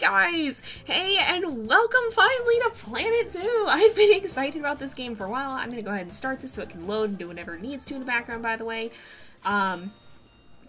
guys! Hey, and welcome finally to Planet Zoo! I've been excited about this game for a while. I'm gonna go ahead and start this so it can load and do whatever it needs to in the background, by the way. Um,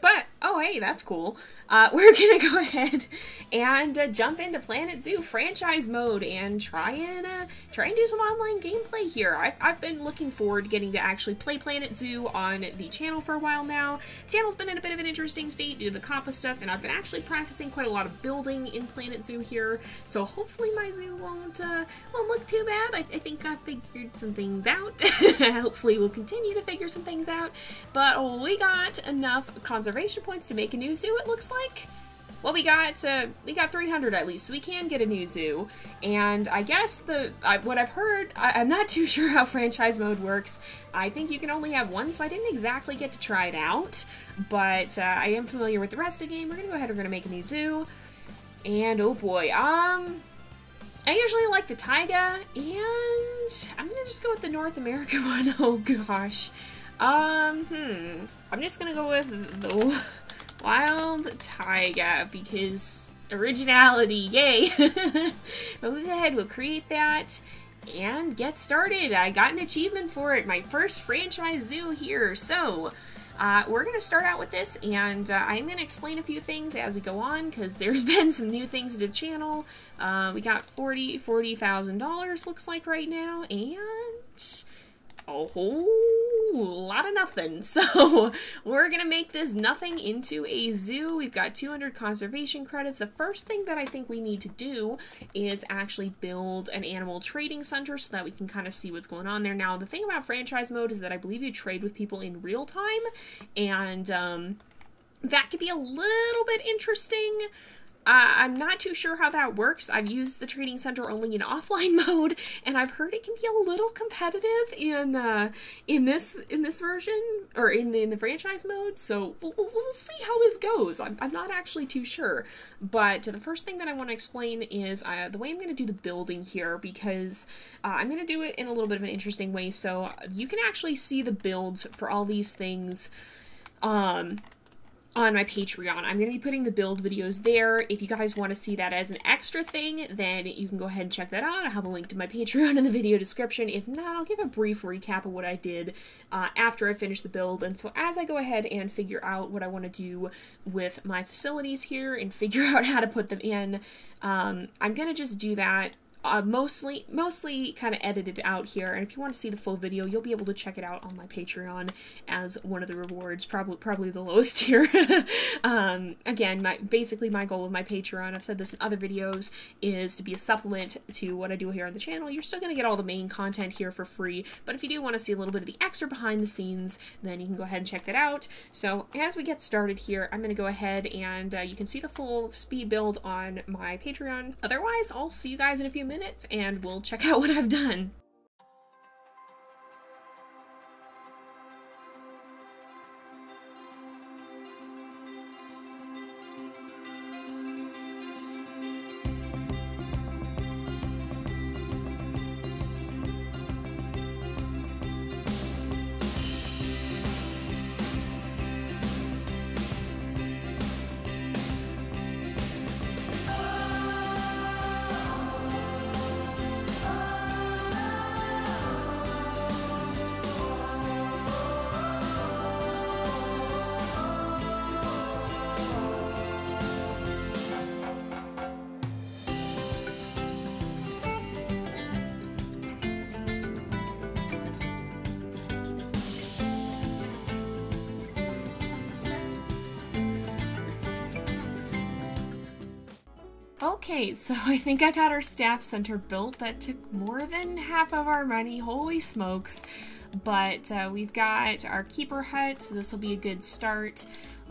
but, oh hey, that's cool. Uh, we're gonna go ahead and uh, jump into Planet Zoo franchise mode and try and uh, try and do some online gameplay here. I've, I've been looking forward to getting to actually play Planet Zoo on the channel for a while now. The channel's been in a bit of an interesting state due to the COPPA stuff, and I've been actually practicing quite a lot of building in Planet Zoo here, so hopefully my zoo won't, uh, won't look too bad. I, I think I figured some things out. hopefully we'll continue to figure some things out, but we got enough conservation points to make a new zoo, it looks like. Well, we got uh, we got 300 at least, so we can get a new zoo. And I guess the I, what I've heard, I, am not too sure how franchise mode works. I think you can only have one, so I didn't exactly get to try it out. But uh, I am familiar with the rest of the game. We're gonna go ahead. We're gonna make a new zoo. And oh boy, um, I usually like the taiga, and I'm gonna just go with the North America one. Oh gosh. Um, hmm. I'm just gonna go with the Wild Taiga because originality, yay! but we'll go ahead, we'll create that and get started. I got an achievement for it, my first franchise zoo here. So, uh, we're going to start out with this, and uh, I'm going to explain a few things as we go on, because there's been some new things to the channel. Uh, we got $40,000 $40, looks like right now, and a whole lot of nothing. So we're gonna make this nothing into a zoo. We've got 200 conservation credits. The first thing that I think we need to do is actually build an animal trading center so that we can kind of see what's going on there. Now, the thing about franchise mode is that I believe you trade with people in real time, and um, that could be a little bit interesting. Uh, I'm not too sure how that works. I've used the trading center only in offline mode, and I've heard it can be a little competitive in uh, in this in this version or in the in the franchise mode. So we'll, we'll see how this goes. I'm, I'm not actually too sure. But the first thing that I want to explain is uh, the way I'm going to do the building here because uh, I'm going to do it in a little bit of an interesting way. So you can actually see the builds for all these things. Um, on my Patreon. I'm going to be putting the build videos there. If you guys want to see that as an extra thing, then you can go ahead and check that out. I have a link to my Patreon in the video description. If not, I'll give a brief recap of what I did uh, after I finished the build. And so as I go ahead and figure out what I want to do with my facilities here and figure out how to put them in, um, I'm going to just do that uh, mostly mostly kind of edited out here and if you want to see the full video you'll be able to check it out on my patreon as one of the rewards probably probably the lowest here um, again my basically my goal with my patreon i've said this in other videos is to be a supplement to what i do here on the channel. You're still going to get all the main content here for free but if you do want to see a little bit of the extra behind the scenes then you can go ahead and check that out. So as we get started here i'm going to go ahead and uh, you can see the full speed build on my patreon. Otherwise i'll see you guys in a few minutes and we'll check out what I've done. Okay, so I think I got our staff center built. That took more than half of our money. Holy smokes. But uh, we've got our keeper hut, so this will be a good start.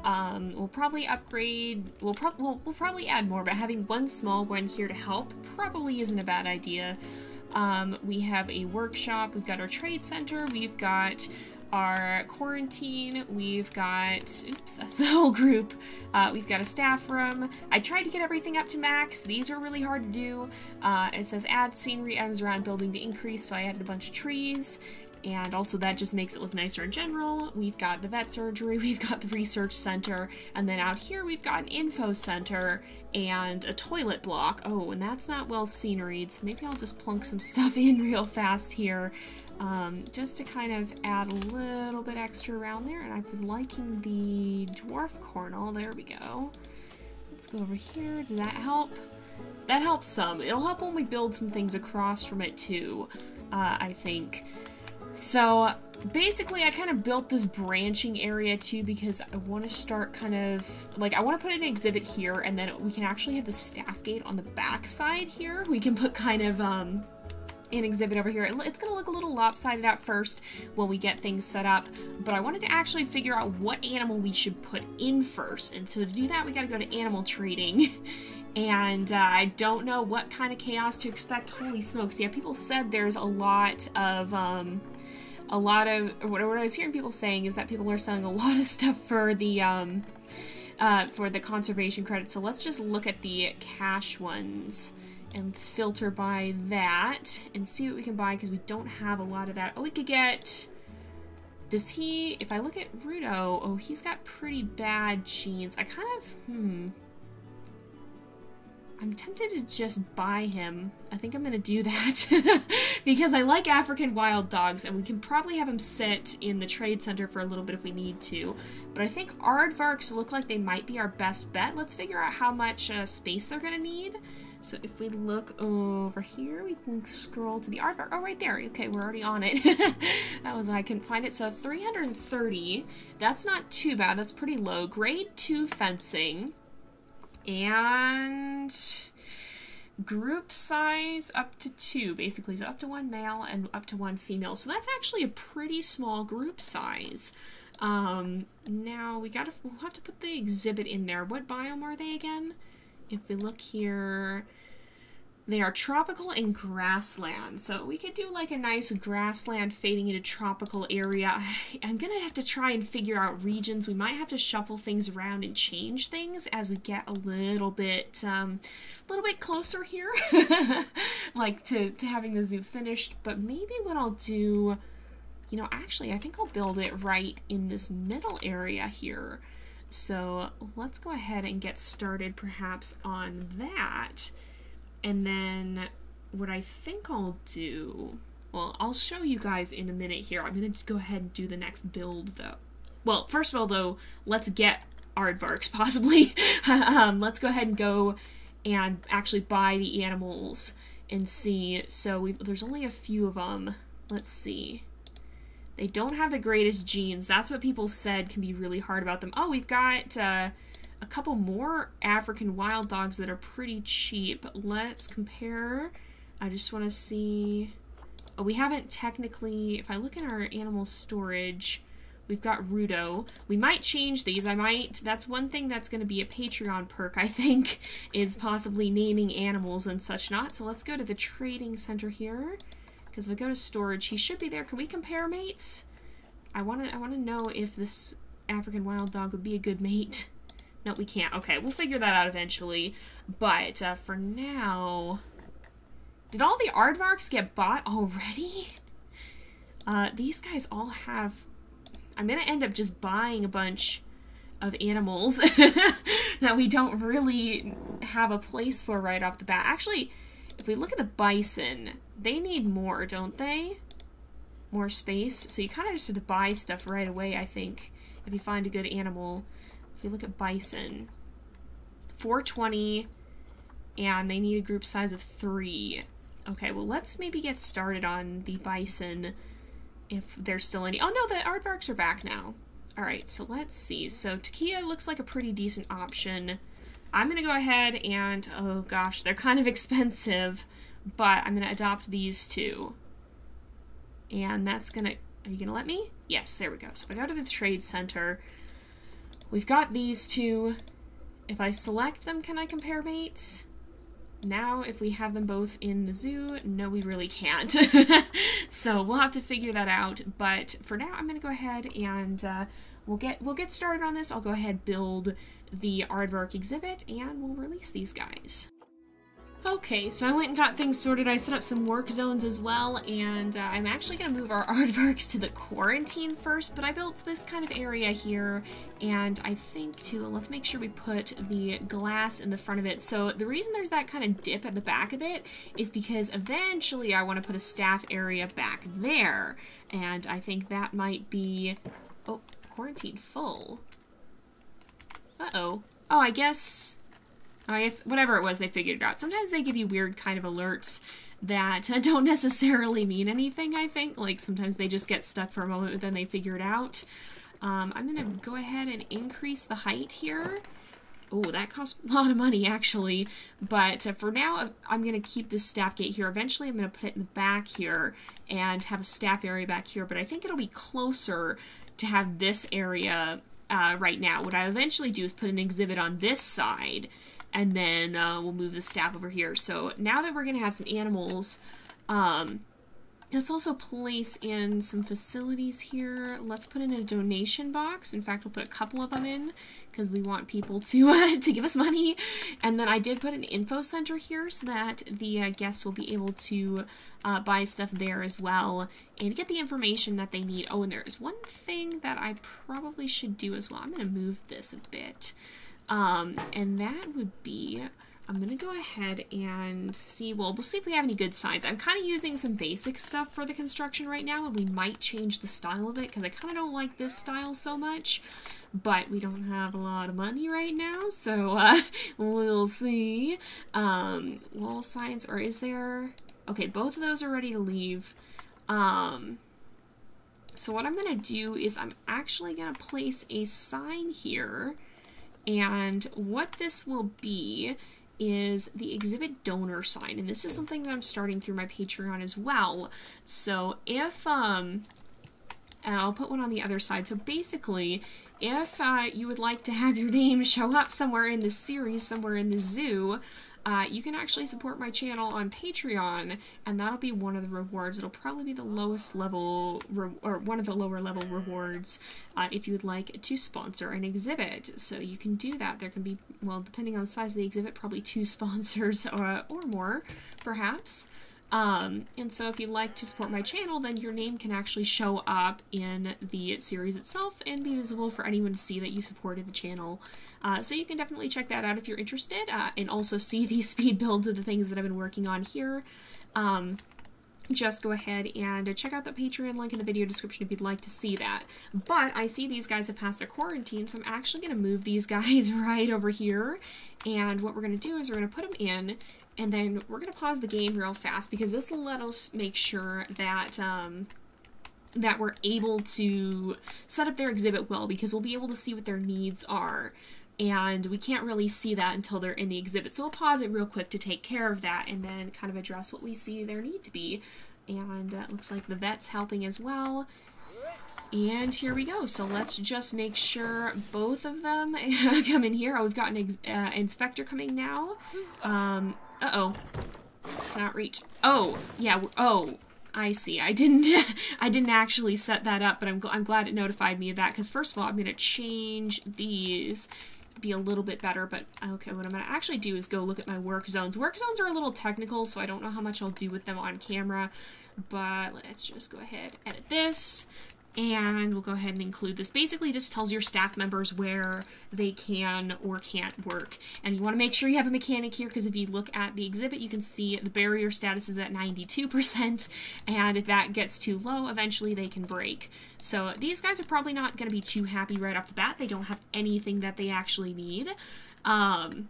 Um, we'll probably upgrade, we'll, pro we'll, we'll, probably add more, but having one small one here to help probably isn't a bad idea. Um, we have a workshop, we've got our trade center, we've got our quarantine. We've got, oops, that's the whole group. Uh, we've got a staff room. I tried to get everything up to max. These are really hard to do. Uh, it says add scenery items around building to increase, so I added a bunch of trees. and also that just makes it look nicer in general. We've got the vet surgery, we've got the research center, and then out here we've got an info center and a toilet block. Oh, and that's not well sceneried, so maybe I'll just plunk some stuff in real fast here. Um, just to kind of add a little bit extra around there, and I've been liking the dwarf cornel. There we go. Let's go over here. Does that help? That helps some. It'll help when we build some things across from it too, uh, I think. So basically I kind of built this branching area too because I want to start kind of like I want to put an exhibit here and then we can actually have the staff gate on the back side here. We can put kind of um an exhibit over here. It's going to look a little lopsided at first when we get things set up, but I wanted to actually figure out what animal we should put in first. And so to do that, we got to go to animal trading. and uh, I don't know what kind of chaos to expect. Holy smokes. Yeah, people said there's a lot of, um, a lot of, what, what I was hearing people saying is that people are selling a lot of stuff for the, um, uh, for the conservation credit. So let's just look at the cash ones and filter by that and see what we can buy because we don't have a lot of that. Oh, we could get... Does he... If I look at Rudo, oh, he's got pretty bad genes. I kind of... Hmm... I'm tempted to just buy him. I think I'm going to do that because I like African wild dogs and we can probably have him sit in the trade center for a little bit if we need to. But I think aardvarks look like they might be our best bet. Let's figure out how much uh, space they're going to need. So if we look over here, we can scroll to the aardvark. Oh, right there. Okay, we're already on it. that was, I couldn't find it. So 330, that's not too bad. That's pretty low. Grade 2 fencing. And group size up to two, basically. So up to one male and up to one female. So that's actually a pretty small group size. Um, now we gotta, we'll have to put the exhibit in there. What biome are they again? If we look here, they are tropical and grassland. So we could do like a nice grassland fading into tropical area. I'm gonna have to try and figure out regions. We might have to shuffle things around and change things as we get a little bit, um, a little bit closer here, like to, to having the zoo finished. But maybe what I'll do, you know, actually, I think I'll build it right in this middle area here. So let's go ahead and get started perhaps on that. And then what I think I'll do, well, I'll show you guys in a minute here. I'm going to go ahead and do the next build though. Well, first of all though, let's get aardvarks possibly. um, let's go ahead and go and actually buy the animals and see. So there's only a few of them. Let's see. They don't have the greatest genes. That's what people said can be really hard about them. Oh, we've got uh, a couple more African wild dogs that are pretty cheap. Let's compare. I just want to see... Oh, we haven't technically... If I look at our animal storage, we've got Rudo. We might change these. I might... That's one thing that's going to be a Patreon perk, I think, is possibly naming animals and such not. So let's go to the trading center here. Because if I go to storage, he should be there. Can we compare mates? I want to I want to know if this African wild dog would be a good mate. No, we can't. Okay, we'll figure that out eventually. But uh, for now... Did all the aardvarks get bought already? Uh, these guys all have... I'm going to end up just buying a bunch of animals that we don't really have a place for right off the bat. Actually, if we look at the bison, they need more, don't they? More space. So you kind of just have to buy stuff right away, I think, if you find a good animal. If you look at bison, 420, and they need a group size of three. Okay, well, let's maybe get started on the bison if there's still any. Oh, no, the aardvarks are back now. All right, so let's see. So Takia looks like a pretty decent option. I'm going to go ahead and, oh gosh, they're kind of expensive but I'm going to adopt these two. And that's going to, are you going to let me? Yes, there we go. So if I go to the trade center, we've got these two. If I select them, can I compare mates? Now, if we have them both in the zoo, no, we really can't. so we'll have to figure that out. But for now, I'm going to go ahead and uh, we'll get we'll get started on this. I'll go ahead build the aardvark exhibit, and we'll release these guys. Okay, so I went and got things sorted. I set up some work zones as well, and uh, I'm actually going to move our aardvarks to the quarantine first, but I built this kind of area here, and I think, too, let's make sure we put the glass in the front of it. So the reason there's that kind of dip at the back of it is because eventually I want to put a staff area back there, and I think that might be... Oh, quarantine full. Uh-oh. Oh, I guess... I guess whatever it was, they figured it out. Sometimes they give you weird kind of alerts that don't necessarily mean anything, I think. Like sometimes they just get stuck for a moment, but then they figure it out. Um, I'm going to go ahead and increase the height here. Oh, that costs a lot of money, actually. But uh, for now, I'm going to keep this staff gate here. Eventually, I'm going to put it in the back here and have a staff area back here. But I think it'll be closer to have this area uh, right now. What I eventually do is put an exhibit on this side and then uh, we'll move the staff over here. So now that we're going to have some animals, um, let's also place in some facilities here. Let's put in a donation box. In fact, we'll put a couple of them in because we want people to uh, to give us money. And then I did put an info center here so that the uh, guests will be able to uh, buy stuff there as well and get the information that they need. Oh, and there is one thing that I probably should do as well. I'm going to move this a bit. Um, and that would be, I'm going to go ahead and see, well, we'll see if we have any good signs. I'm kind of using some basic stuff for the construction right now, and we might change the style of it, because I kind of don't like this style so much. But we don't have a lot of money right now, so uh, we'll see. Um, wall signs, or is there... Okay, both of those are ready to leave. Um, so what I'm going to do is I'm actually going to place a sign here and what this will be is the exhibit donor sign. And this is something that I'm starting through my Patreon as well. So if, um, I'll put one on the other side. So basically, if uh, you would like to have your name show up somewhere in the series, somewhere in the zoo, uh, you can actually support my channel on Patreon, and that'll be one of the rewards. It'll probably be the lowest level, or one of the lower level rewards uh, if you would like to sponsor an exhibit. So you can do that. There can be, well, depending on the size of the exhibit, probably two sponsors or, or more, perhaps. Um, and so if you'd like to support my channel, then your name can actually show up in the series itself and be visible for anyone to see that you supported the channel. Uh, so you can definitely check that out if you're interested, uh, and also see the speed builds of the things that I've been working on here. Um, just go ahead and check out the Patreon link in the video description if you'd like to see that. But I see these guys have passed their quarantine, so I'm actually going to move these guys right over here. And what we're going to do is we're going to put them in, and then we're going to pause the game real fast because this will let us make sure that um, that we're able to set up their exhibit well because we'll be able to see what their needs are and we can't really see that until they're in the exhibit. So we'll pause it real quick to take care of that and then kind of address what we see there need to be. And uh, looks like the vet's helping as well. And here we go. So let's just make sure both of them come in here. Oh, we've got an uh, inspector coming now. Um, uh-oh. Cannot reach. Oh, yeah. Oh, I see. I didn't I didn't actually set that up, but I'm, gl I'm glad it notified me of that because first of all, I'm going to change these be a little bit better, but okay, what I'm going to actually do is go look at my work zones. Work zones are a little technical, so I don't know how much I'll do with them on camera, but let's just go ahead, edit this, and we'll go ahead and include this. Basically, this tells your staff members where they can or can't work. And you want to make sure you have a mechanic here because if you look at the exhibit, you can see the barrier status is at 92%, and if that gets too low, eventually they can break. So these guys are probably not going to be too happy right off the bat. They don't have anything that they actually need. Um,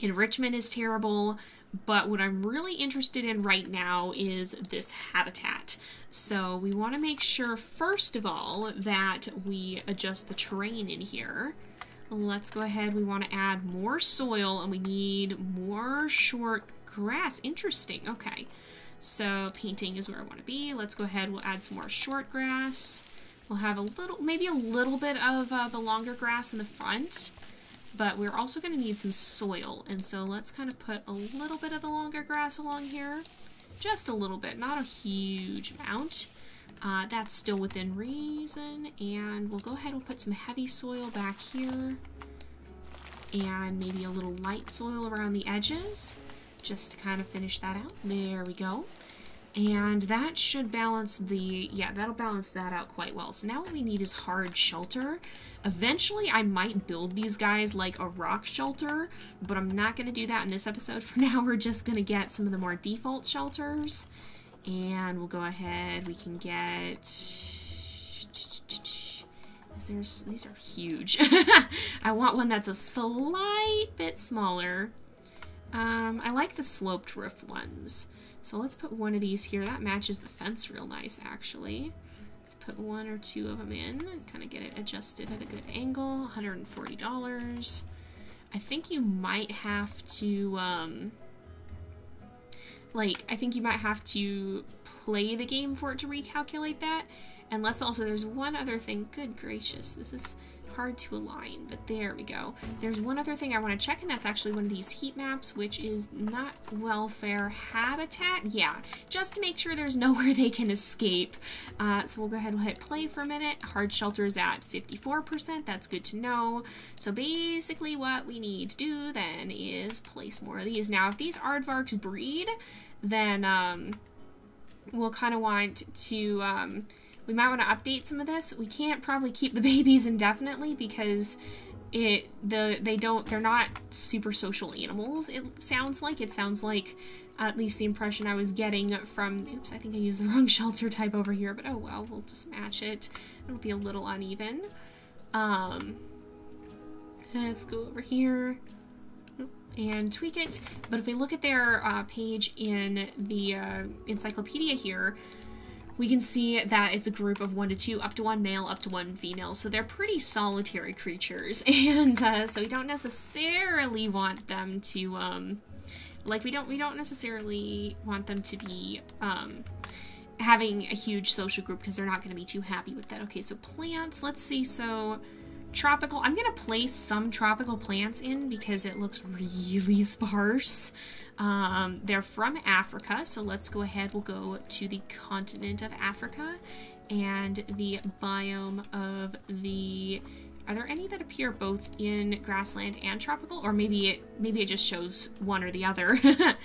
enrichment is terrible. But what I'm really interested in right now is this habitat. So we want to make sure, first of all, that we adjust the terrain in here. Let's go ahead. We want to add more soil and we need more short grass. Interesting. Okay. So painting is where I want to be. Let's go ahead. We'll add some more short grass. We'll have a little, maybe a little bit of uh, the longer grass in the front but we're also going to need some soil. And so let's kind of put a little bit of the longer grass along here. Just a little bit, not a huge amount. Uh, that's still within reason. And we'll go ahead and put some heavy soil back here. And maybe a little light soil around the edges just to kind of finish that out. There we go. And that should balance the, yeah, that'll balance that out quite well. So now what we need is hard shelter. Eventually, I might build these guys like a rock shelter, but I'm not going to do that in this episode. For now, we're just going to get some of the more default shelters. And we'll go ahead, we can get... There's, these are huge. I want one that's a slight bit smaller. Um, I like the sloped roof ones. So let's put one of these here. That matches the fence real nice, actually. Let's put one or two of them in and kind of get it adjusted at a good angle. $140. I think you might have to, um, like, I think you might have to play the game for it to recalculate that. And let's also, there's one other thing. Good gracious, this is hard to align, but there we go. There's one other thing I want to check, and that's actually one of these heat maps, which is not welfare habitat. Yeah, just to make sure there's nowhere they can escape. Uh, so we'll go ahead and hit play for a minute. Hard shelter is at 54%. That's good to know. So basically what we need to do then is place more of these. Now, if these aardvarks breed, then um, we'll kind of want to... Um, we might want to update some of this. We can't probably keep the babies indefinitely because it the they don't they're not super social animals. It sounds like it sounds like at least the impression I was getting from oops, I think I used the wrong shelter type over here, but oh well, we'll just match it. It'll be a little uneven. Um let's go over here and tweak it. But if we look at their uh, page in the uh, encyclopedia here, we can see that it's a group of one to two, up to one male, up to one female. So they're pretty solitary creatures. And uh, so we don't necessarily want them to, um, like we don't, we don't necessarily want them to be, um, having a huge social group because they're not going to be too happy with that. Okay, so plants, let's see. So tropical, I'm going to place some tropical plants in because it looks really sparse. Um, they're from Africa, so let's go ahead. We'll go to the continent of Africa and the biome of the. Are there any that appear both in grassland and tropical, or maybe it maybe it just shows one or the other?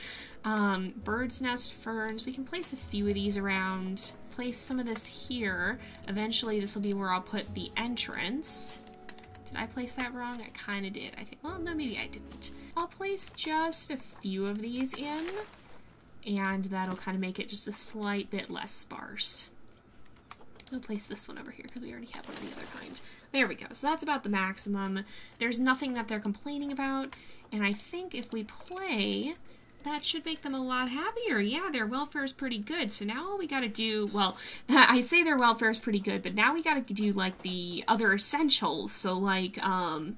um, bird's nest ferns. We can place a few of these around. Place some of this here. Eventually, this will be where I'll put the entrance. Did I place that wrong? I kind of did. I think. Well, no, maybe I didn't. I'll place just a few of these in, and that'll kind of make it just a slight bit less sparse. We'll place this one over here because we already have one of the other kind. There we go. So that's about the maximum. There's nothing that they're complaining about, and I think if we play, that should make them a lot happier. Yeah, their welfare is pretty good. So now all we got to do, well, I say their welfare is pretty good, but now we got to do like the other essentials. So like, um,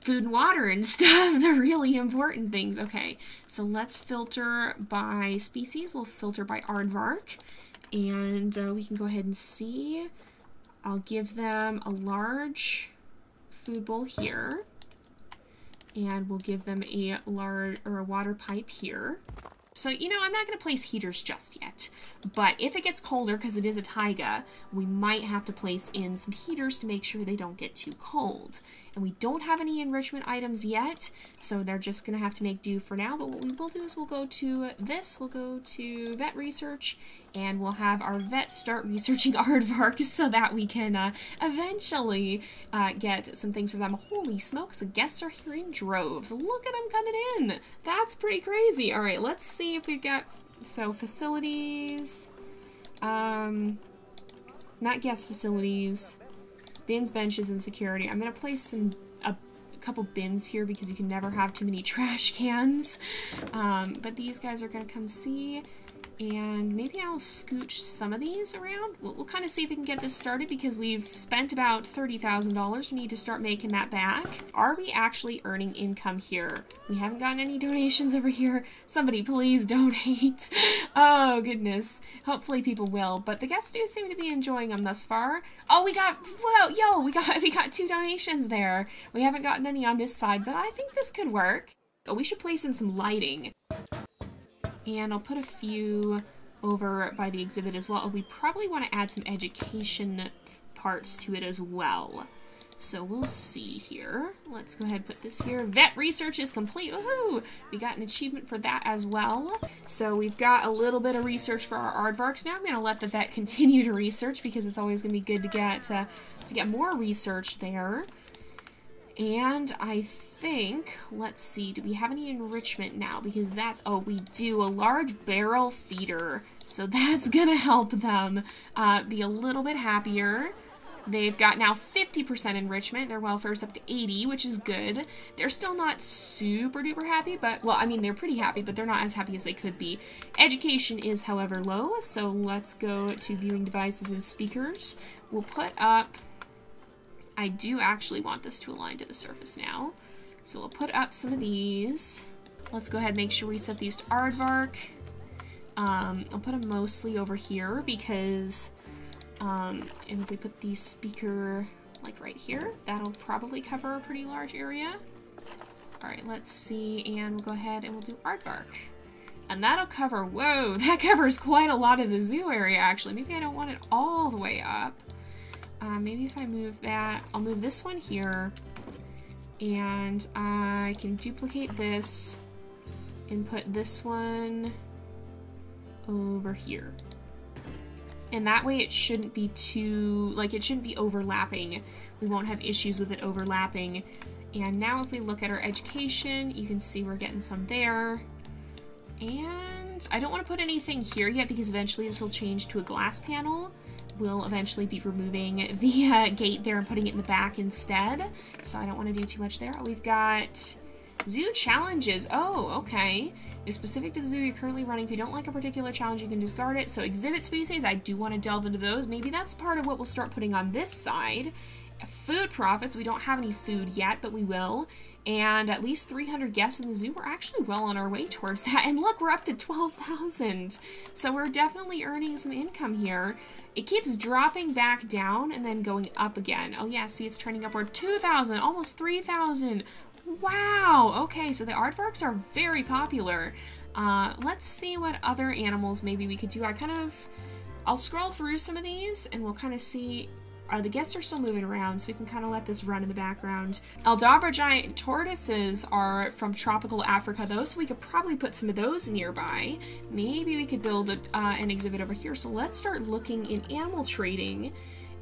food and water and stuff, the really important things. Okay, so let's filter by species. We'll filter by aardvark, and uh, we can go ahead and see. I'll give them a large food bowl here, and we'll give them a large or a water pipe here. So, you know, I'm not going to place heaters just yet, but if it gets colder, because it is a taiga, we might have to place in some heaters to make sure they don't get too cold. And we don't have any enrichment items yet, so they're just going to have to make do for now. But what we will do is we'll go to this, we'll go to vet research, and we'll have our vet start researching aardvark so that we can uh, eventually uh, get some things for them. Holy smokes, the guests are here in droves. Look at them coming in. That's pretty crazy. All right, let's see if we've got, so facilities, um, not guest facilities, bins, benches, and security. I'm going to place some a, a, couple bins here because you can never have too many trash cans. Um, but these guys are going to come see and maybe I'll scooch some of these around. We'll, we'll kind of see if we can get this started because we've spent about $30,000. We need to start making that back. Are we actually earning income here? We haven't gotten any donations over here. Somebody please donate. oh, goodness. Hopefully people will, but the guests do seem to be enjoying them thus far. Oh, we got, well, yo, we got, we got two donations there. We haven't gotten any on this side, but I think this could work. Oh, we should place in some lighting and I'll put a few over by the exhibit as well. We probably want to add some education parts to it as well. So we'll see here. Let's go ahead and put this here. Vet research is complete. Woohoo! We got an achievement for that as well. So we've got a little bit of research for our aardvarks now. I'm going to let the vet continue to research because it's always going to be good to get uh, to get more research there. And I think, let's see, do we have any enrichment now? Because that's, oh, we do, a large barrel feeder. So that's going to help them uh, be a little bit happier. They've got now 50% enrichment. Their welfare is up to 80, which is good. They're still not super duper happy, but, well, I mean, they're pretty happy, but they're not as happy as they could be. Education is, however, low, so let's go to viewing devices and speakers. We'll put up, I do actually want this to align to the surface now. So we'll put up some of these. Let's go ahead and make sure we set these to Aardvark. Um, I'll put them mostly over here because um, and if we put the speaker like right here, that'll probably cover a pretty large area. All right, let's see, and we'll go ahead and we'll do Aardvark. And that'll cover, whoa, that covers quite a lot of the zoo area actually. Maybe I don't want it all the way up. Uh, maybe if I move that, I'll move this one here, and I can duplicate this and put this one over here and that way it shouldn't be too, like it shouldn't be overlapping. We won't have issues with it overlapping. And now if we look at our education, you can see we're getting some there. And I don't want to put anything here yet because eventually this will change to a glass panel. We'll eventually be removing the uh, gate there and putting it in the back instead. So I don't want to do too much there. We've got zoo challenges. Oh, okay is specific to the zoo you're currently running. If you don't like a particular challenge, you can discard it. So exhibit species, I do want to delve into those. Maybe that's part of what we'll start putting on this side. Food profits, we don't have any food yet, but we will. And at least 300 guests in the zoo. We're actually well on our way towards that. And look, we're up to 12,000. So we're definitely earning some income here. It keeps dropping back down and then going up again. Oh yeah, see it's trending upward. 2,000, almost 3,000. Wow! Okay, so the aardvarks are very popular. Uh, let's see what other animals maybe we could do. I kind of... I'll scroll through some of these and we'll kind of see... Uh, the guests are still moving around, so we can kind of let this run in the background. Aldabra giant tortoises are from tropical Africa, though, so we could probably put some of those nearby. Maybe we could build a, uh, an exhibit over here. So let's start looking in animal trading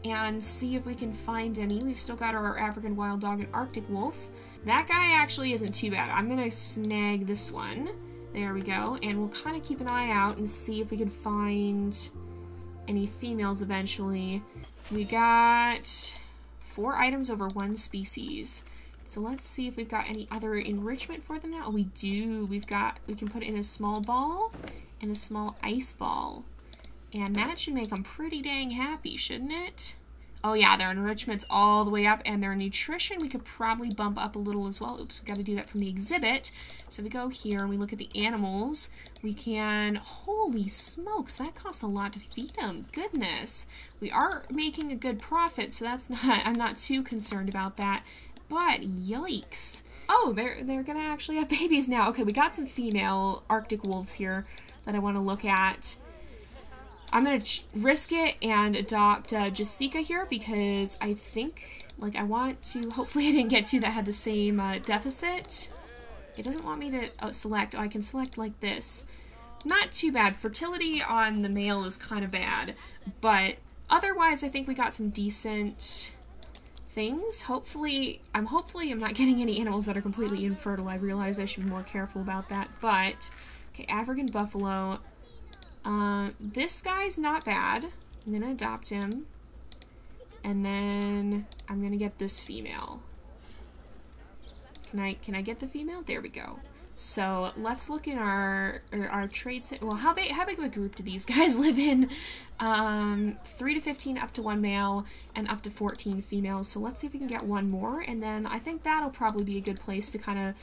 and see if we can find any. We've still got our African wild dog and Arctic wolf. That guy actually isn't too bad. I'm gonna snag this one. There we go. And we'll kind of keep an eye out and see if we can find any females eventually. We got four items over one species. So let's see if we've got any other enrichment for them now. Oh, we do. We've got, we can put in a small ball and a small ice ball. And that should make them pretty dang happy, shouldn't it? Oh yeah, their enrichment's all the way up, and their nutrition we could probably bump up a little as well. Oops, we got to do that from the exhibit. So we go here and we look at the animals. We can, holy smokes, that costs a lot to feed them. Goodness. We are making a good profit, so that's not, I'm not too concerned about that. But yikes. Oh, they're, they're gonna actually have babies now. Okay, we got some female Arctic wolves here that I want to look at. I'm going to risk it and adopt uh, Jessica here because I think, like, I want to, hopefully I didn't get two that had the same uh, deficit. It doesn't want me to uh, select, oh, I can select like this. Not too bad. Fertility on the male is kind of bad, but otherwise I think we got some decent things. Hopefully, I'm hopefully I'm not getting any animals that are completely infertile. I realize I should be more careful about that, but, okay, African buffalo, uh, this guy's not bad. I'm gonna adopt him. And then I'm gonna get this female. Can I can I get the female? There we go. So let's look in our our, trade. Well, how big how big of a group do these guys live in? Um, three to fifteen, up to one male, and up to fourteen females. So let's see if we can get one more, and then I think that'll probably be a good place to kind of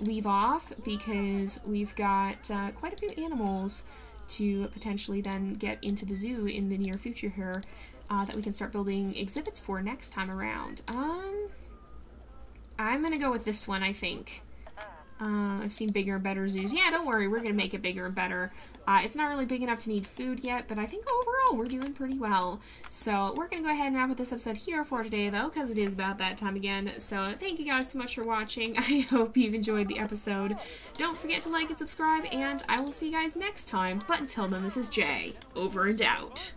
leave off because we've got uh, quite a few animals to potentially then get into the zoo in the near future here uh, that we can start building exhibits for next time around. Um, I'm gonna go with this one, I think. Uh, I've seen bigger and better zoos. Yeah, don't worry, we're gonna make it bigger and better. Uh, it's not really big enough to need food yet, but I think overall we're doing pretty well. So we're going to go ahead and wrap up this episode here for today, though, because it is about that time again. So thank you guys so much for watching. I hope you've enjoyed the episode. Don't forget to like and subscribe, and I will see you guys next time. But until then, this is Jay, over and out.